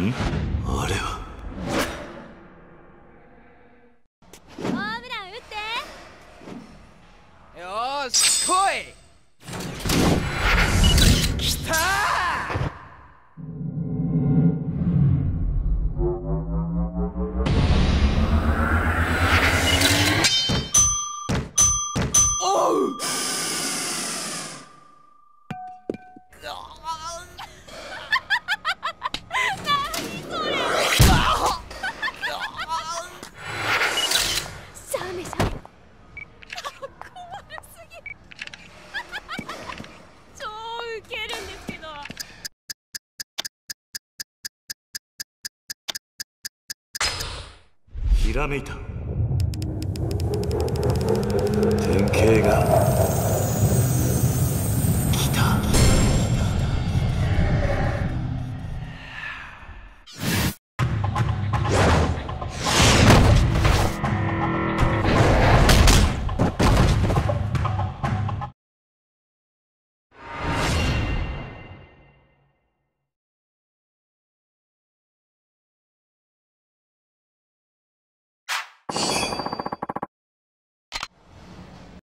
あれは。ホームラン打って。よーし来い。ひらめいた。